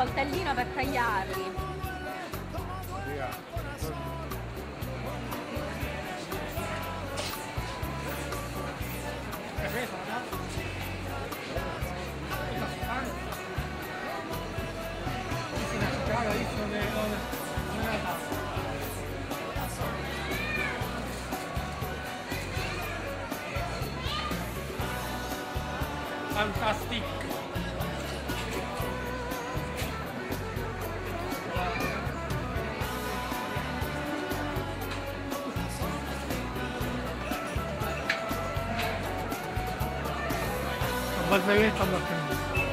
coltellino per tagliarli. Fantastic! まず上頑張ってるんです